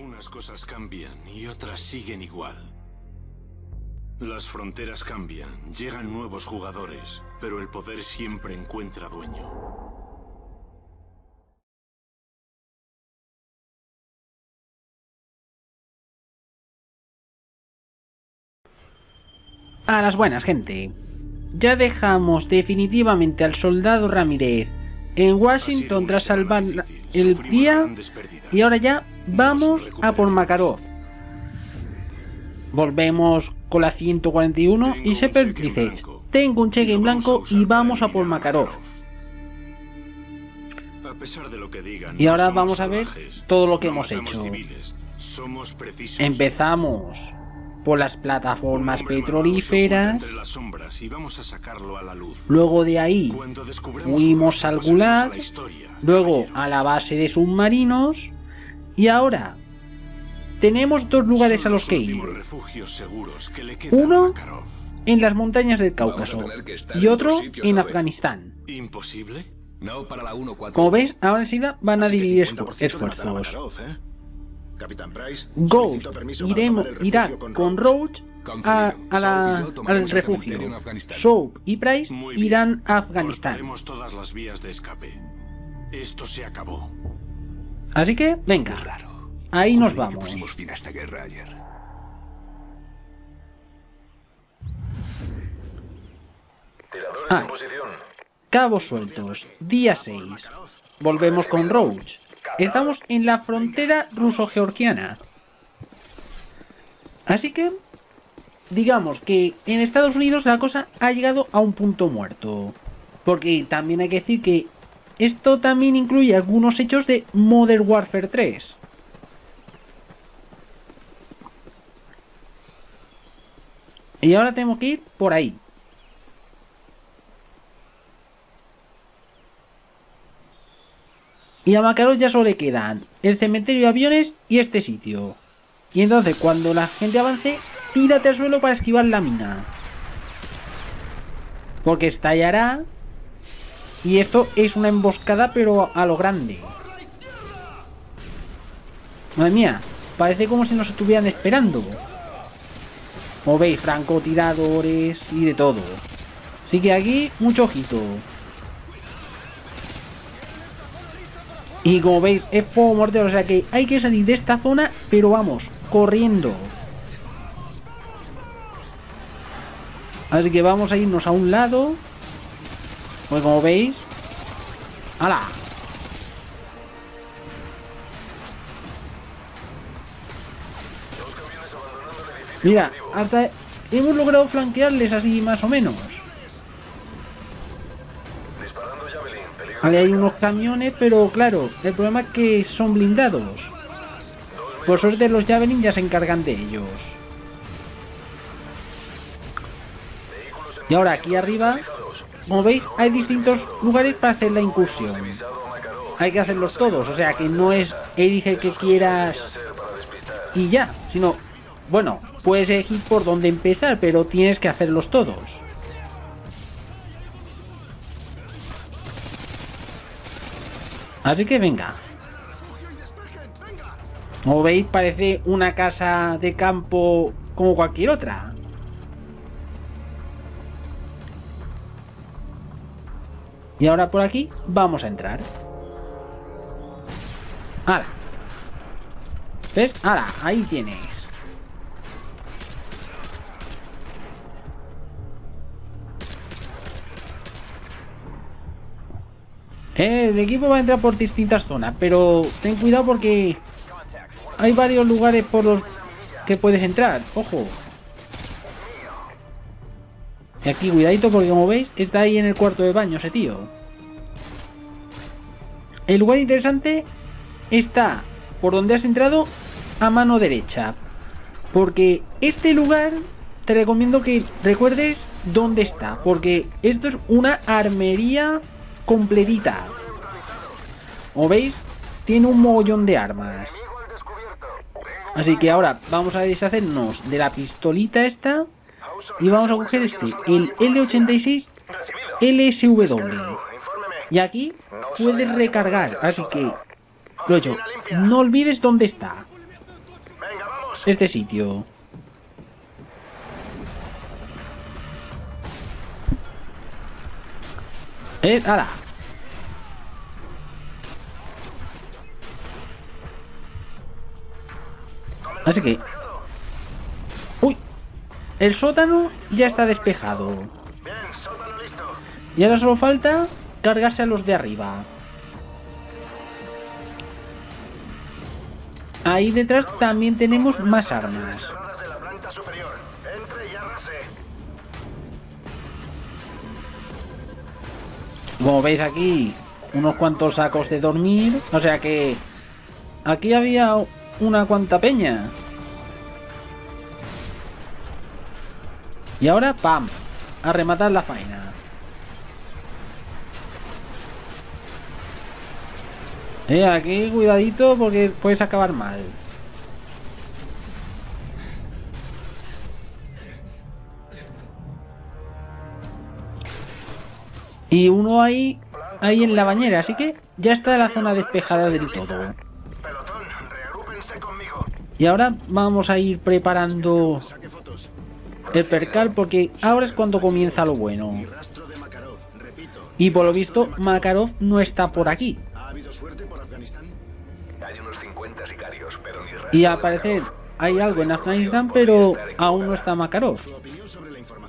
Algunas cosas cambian y otras siguen igual. Las fronteras cambian, llegan nuevos jugadores, pero el poder siempre encuentra dueño. A las buenas, gente. Ya dejamos definitivamente al soldado Ramírez en Washington tras salvar el día y ahora ya vamos a por Makarov. Volvemos con la 141 y Shepard dice, tengo un cheque en blanco. Y vamos a por Makarov. Y ahora vamos a ver todo lo que hemos hecho. Empezamos por las plataformas petrolíferas. Luego de ahí fuimos al Gulag, luego a la base de submarinos y ahora tenemos dos lugares a los que ir. Uno en las montañas del Cáucaso y otro en Afganistán. ¿Imposible? Como ves, ahora enseguida van a dividir estos esfuerzos. Capitán Price, Ghost iremos, irá con Roach a, a la, al refugio. Soap y Price irán a Afganistán. Cortaremos todas las vías de escape. Esto se acabó. Así que, venga, ahí nos vamos. pusimos fin a esta guerra ayer. Ah, cabos sueltos, día 6. Volvemos con Roach. Estamos en la frontera ruso-georgiana. Así que, digamos que en Estados Unidos la cosa ha llegado a un punto muerto. Porque también hay que decir que esto también incluye algunos hechos de Modern Warfare 3. Y ahora tenemos que ir por ahí. Y a Makarov ya solo le quedan el cementerio de aviones y este sitio. Y entonces cuando la gente avance, tírate al suelo para esquivar la mina. Porque estallará. Y esto es una emboscada pero a lo grande. Madre mía, parece como si nos estuvieran esperando. Como veis, francotiradores y de todo. Así que aquí, mucho ojito. Y como veis, es fuego mortero, o sea que hay que salir de esta zona, pero vamos, corriendo. Así que vamos a irnos a un lado. Pues como veis... ¡Hala! Mira, hasta hemos logrado flanquearles así más o menos. Vale, hay unos camiones, pero claro, el problema es que son blindados. Por suerte los Javelin ya se encargan de ellos. Y ahora aquí arriba, como veis, hay distintos lugares para hacer la incursión. Hay que hacerlos todos, o sea que no es elige el que quieras y ya, sino, bueno, puedes elegir por dónde empezar, pero tienes que hacerlos todos. Así que venga. Como veis, parece una casa de campo como cualquier otra. Y ahora por aquí vamos a entrar. ¡Hala! ¿Ves? ¡Hala! Ahí tienes. Eh, el equipo va a entrar por distintas zonas, pero ten cuidado porque hay varios lugares por los que puedes entrar. Ojo. Y aquí cuidadito porque como veis está ahí en el cuarto de baño ese tío. El lugar interesante está por donde has entrado a mano derecha. Porque este lugar te recomiendo que recuerdes dónde está. Porque esto es una armería completita. Como veis, tiene un mogollón de armas. Así que ahora vamos a deshacernos de la pistolita esta. Y vamos a coger este, el L86 LSW. Y aquí puedes recargar. Así que, lo he hecho. No olvides dónde está. este sitio. Eh. Así que... El sótano ya está despejado. Y ahora solo falta cargarse a los de arriba. Ahí detrás también tenemos más armas. Como veis aquí, unos cuantos sacos de dormir. O sea que aquí había una cuanta peña. Y ahora, ¡pam! A rematar la faena. Eh, aquí cuidadito porque puedes acabar mal. Y uno ahí, ahí en la bañera, así que ya está la zona despejada del todo. Y ahora vamos a ir preparando. El percal porque ahora es cuando comienza lo bueno. Y por lo visto Makarov no está por aquí. ¿Ha habido suerte por Afganistán? Hay unos 50 sicarios, pero ni rastro Y al parecer hay algo en Afganistán pero aún no está Makarov.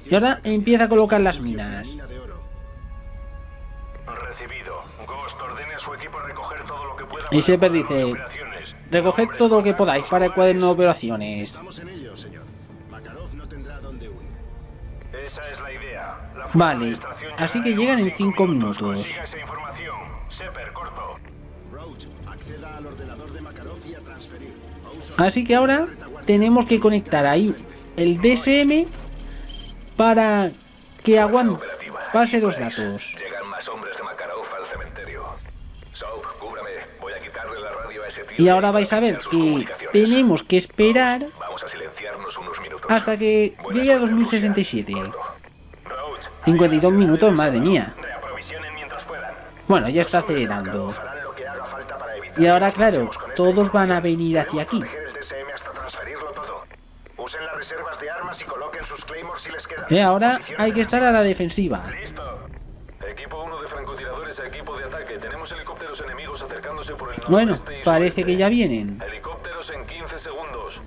Y ahora empieza a colocar las minas. Mina de oro. Recibido. Ghost ordene a su equipo recoger todo lo que pueda. Y de dice. Recoged todo lo que podáis para el cuaderno de operaciones. Vale, así que llegan en unos cinco minutos. Así que ahora tenemos que conectar ahí el DSM para que aguante, pase los datos. Y ahora vais a ver que tenemos que esperar hasta que llegue a suerte, 2067. Rusia. Corto. Roach, 52 minutos, madre mía. Bueno, ya está acelerando. Y ahora, claro, todos van a venir hacia aquí. y. Y ahora hay que estar a la defensiva. Listo. Equipo 1 de francotiradores a equipo de ataque. Tenemos helicópteros enemigos acercándose por el Bueno, parece que ya vienen. Helicópteros en 15 segundos.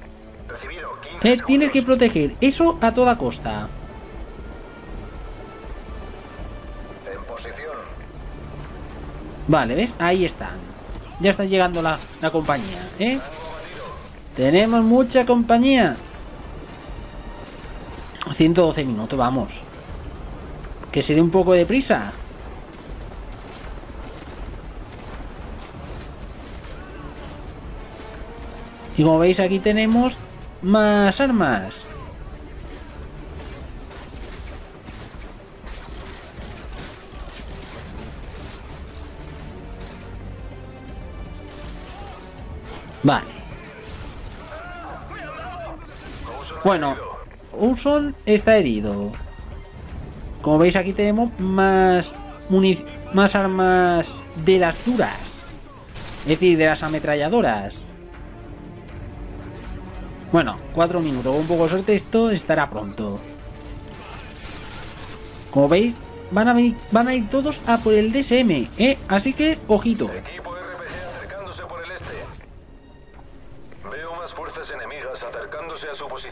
Recibido. 15 Eh, tienes que proteger eso a toda costa. Vale, ¿ves? Ahí están. Ya está llegando la, la compañía, ¿eh? Tenemos mucha compañía. 112 minutos, vamos. Que se dé un poco de prisa. Y como veis aquí tenemos más armas. Vale. Bueno, Urson está herido. Como veis aquí tenemos más más armas de las duras. Es decir, de las ametralladoras. Bueno, cuatro minutos. Con un poco de suerte esto estará pronto. Como veis, van a venir, van a ir todos a por el DSM, ¿eh? Así que, ojito.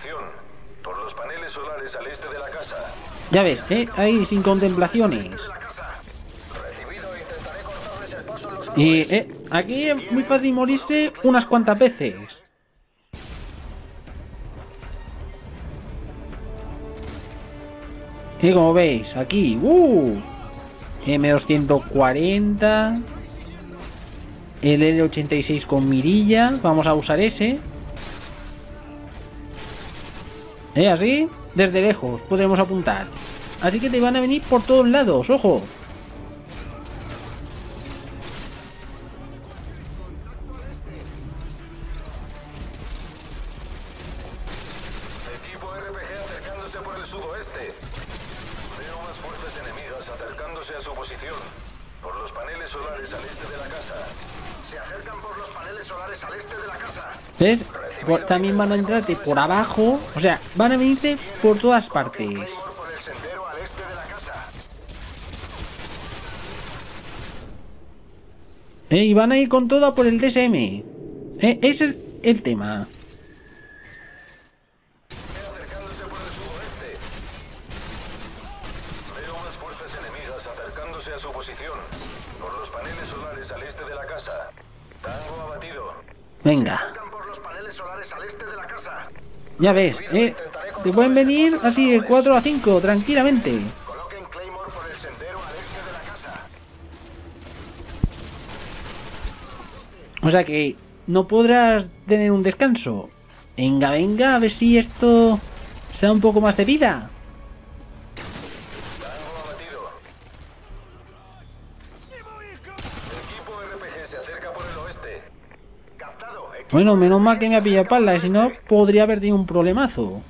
Posición. Por los paneles solares al este de la casa. Ya ves, ¿eh? Ahí sin contemplaciones. Los Y eh, aquí es muy fácil morirse unas cuantas veces. Y como veis, aquí, ¡uh! M240, el L86 con mirilla, vamos a usar ese. Eh, así, desde lejos podremos apuntar. Así que te van a venir por todos lados, ojo. Por- también van a entrarte por abajo. O sea, van a venirte por todas partes. Eh, y van a ir con todo por el DSM. Eh, ese es el tema. Venga, Acercan por los paneles solares al este de la casa. Ya ves, eh. Te pueden venir así de 4 a 5, tranquilamente. Este. O sea que no podrás tener un descanso. Venga, venga, a ver si esto se da un poco más de vida. Tango abatido. Equipo RPG se acerca por el oeste. Captado. Equipo Bueno, menos mal que me ha pillado pala, si no podría haber tenido un problemazo.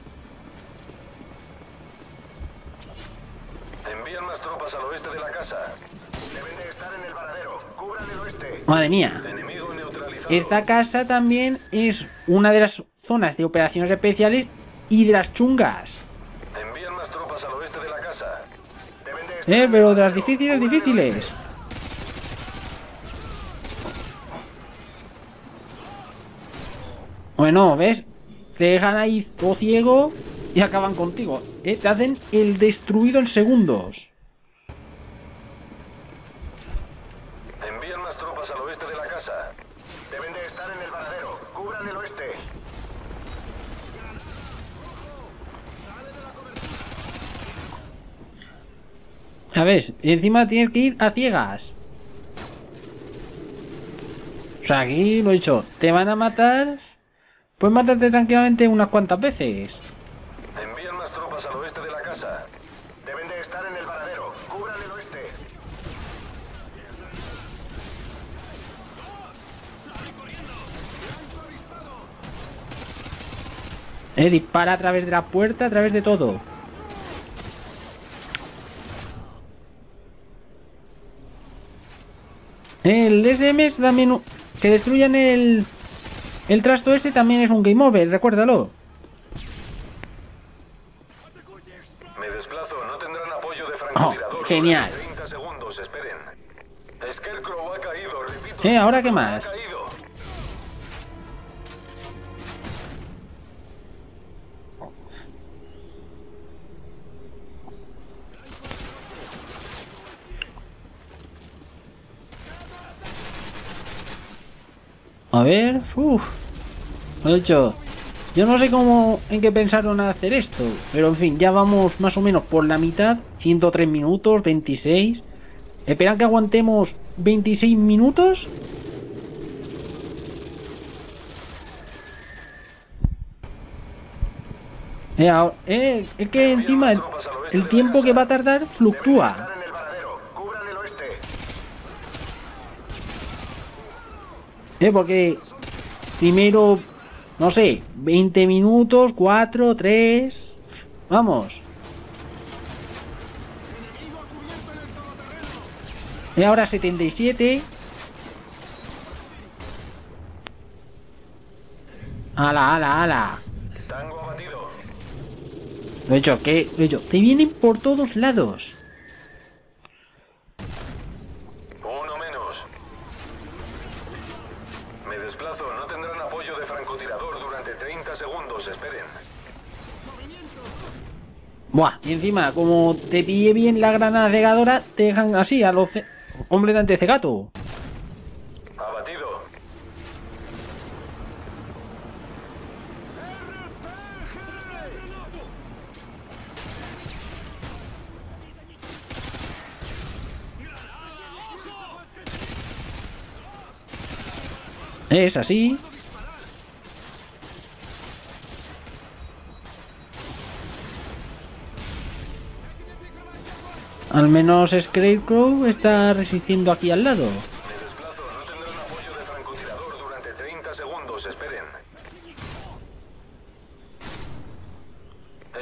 Envían más tropas al oeste de la casa. Deben de estar en el varadero. Cubran el oeste. Madre mía. Esta casa también es una de las zonas de operaciones especiales y de las chungas. Envían más tropas al oeste de la casa. Deben de estar Eh, pero de las difíciles, difíciles. oeste. Bueno, ¿ves? Te dejan ahí todo ciego y acaban contigo. Eh, te hacen el destruido en segundos. Envían más tropas al oeste de la casa. Deben de estar en el varadero. Cubran el oeste. ¿Sabes? Y encima tienes que ir a ciegas. O sea, aquí lo he dicho. Te van a matar. Puedes matarte tranquilamente unas cuantas veces. Envían más tropas al oeste de la casa. Deben de estar en el varadero. Cubran el oeste. Eh, dispara a través de la puerta, a través de todo. El SM es también que destruyan el el trasto ese también es un game over, recuérdalo. Me desplazo, no tendrán apoyo de francotirador. Oh, genial. durante 30 segundos, esperen. Scarecrow ha caído, repito. Eh, ¿ahora qué más? A ver, uff. Lo dicho, yo no sé cómo en qué pensaron hacer esto, pero en fin, ya vamos más o menos por la mitad, 103 minutos, 26. ¿Esperan que aguantemos 26 minutos? Eh, ahora- eh, es que encima el, el tiempo que va a tardar Deben de fluctúa. estar en el varadero. Cubran el oeste. Eh, porque primero, no sé, 20 minutos, 4, 3. Vamos. Y ahora 77. Ala, ala, ala. Tango abatido. Lo he hecho, que Lo he hecho, te vienen por todos lados. Uno menos. Me desplazo, no tendrán apoyo de francotirador durante 30 segundos, esperen. Buah, y encima, como te pille bien la granada cegadora, te dejan así, a los ce- completamente cegato. Abatido. Es así. Al menos Scarecrow está resistiendo aquí al lado. Me desplazo, no tendrán apoyo de francotirador durante 30 segundos, esperen.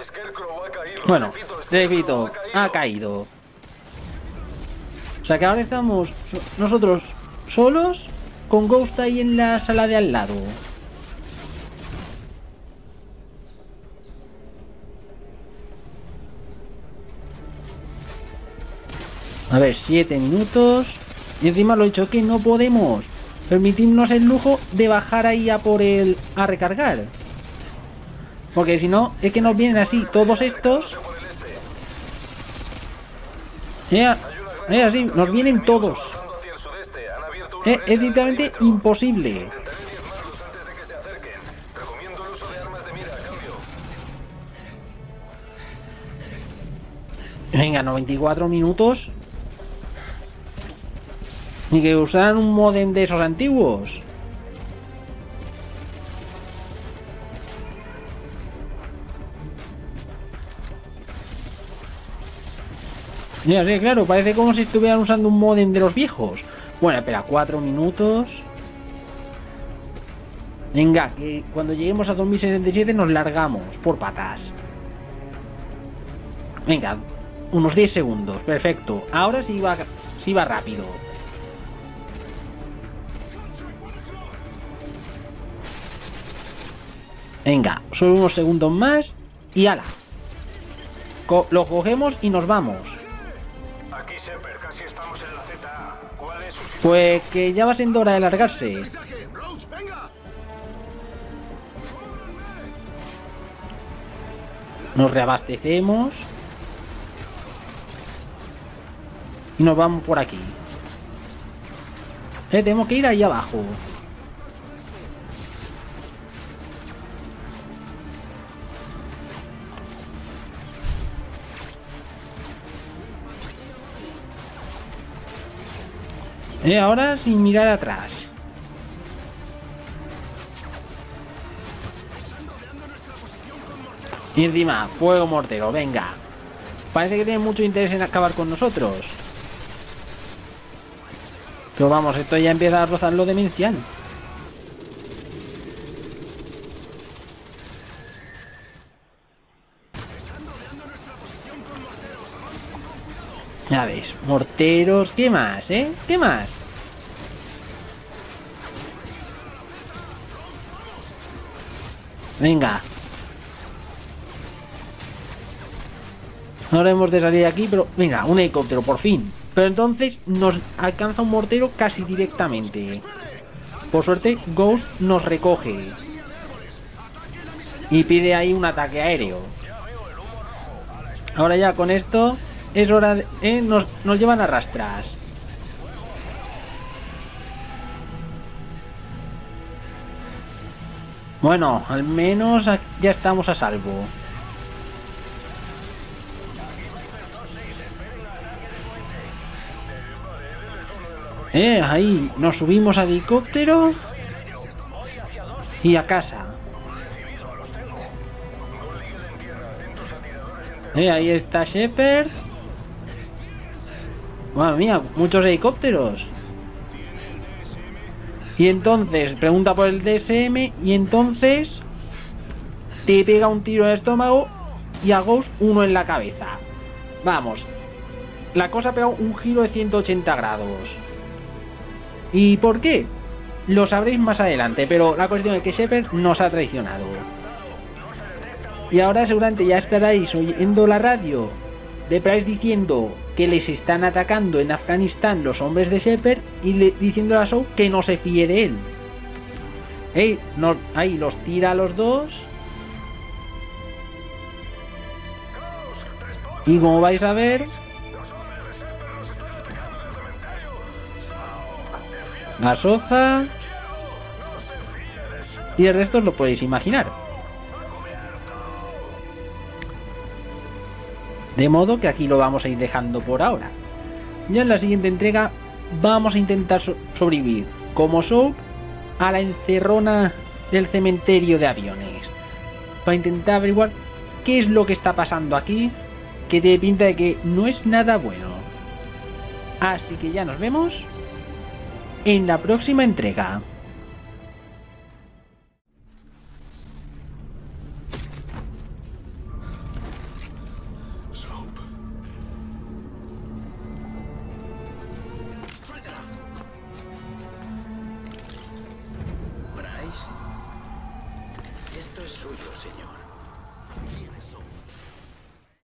Scarecrow ha caído. Bueno, repito, ha caído. O sea que ahora estamos so- nosotros solos con Ghost ahí en la sala de al lado. A ver, 7 minutos. Y encima lo he dicho que no podemos permitirnos el lujo de bajar ahí a por el... a recargar. Porque si no, es que nos vienen así todos estos. Ya, es así, nos vienen todos. Eh, es perímetro. imposible. Intentaré diezmarlos antes Ni que usaran un modem de esos antiguos. Ya sí, claro, parece como si estuvieran usando un modem de los viejos. Bueno, espera, 4 minutos. Venga, que cuando lleguemos a 2077 nos largamos por patas. Venga, unos 10 segundos, perfecto. Ahora sí va, sí va rápido. Venga, solo unos segundos más y ala. Co- lo cogemos y nos vamos. Aquí casi estamos en la ZA. ¿Cuál es su situación? Pues que ya va siendo hora de largarse. Nos reabastecemos. Y nos vamos por aquí. Eh, tenemos que ir ahí abajo. Eh, ahora sin mirar atrás. Y encima, fuego mortero, venga. Parece que tiene mucho interés en acabar con nosotros. Pero vamos, esto ya empieza a rozar lo demencial. Ya veis, morteros, ¿qué más, eh? ¿Qué más? Venga. Ahora hemos de salir de aquí, pero venga, un helicóptero, por fin. Pero entonces nos alcanza un mortero casi directamente. Por suerte, Ghost nos recoge. Y pide ahí un ataque aéreo. Ahora ya con esto es hora de... eh, nos, nos llevan a rastras. Bueno, al menos ya estamos a salvo. Eh, ahí nos subimos a helicóptero y a casa. Eh, ahí está Shepard. Madre mía, muchos helicópteros. Y entonces pregunta por el DSM y entonces te pega un tiro en el estómago y a uno en la cabeza. Vamos, la cosa ha pegado un giro de 180 grados. ¿Y por qué? Lo sabréis más adelante, pero la cuestión es que Shepard nos ha traicionado. Y ahora seguramente ya estaréis oyendo la radio de Price diciendo que les están atacando en Afganistán los hombres de Shepard y le, diciendo a Shaw que no se fíe de él. Ey, no, ahí los tira a los dos. Y como vais a ver, la soja y el resto os lo podéis imaginar. De modo que aquí lo vamos a ir dejando por ahora. Ya en la siguiente entrega vamos a intentar so- sobrevivir como Soap a la encerrona del cementerio de aviones. Para intentar averiguar qué es lo que está pasando aquí, que tiene pinta de que no es nada bueno. Así que ya nos vemos en la próxima entrega.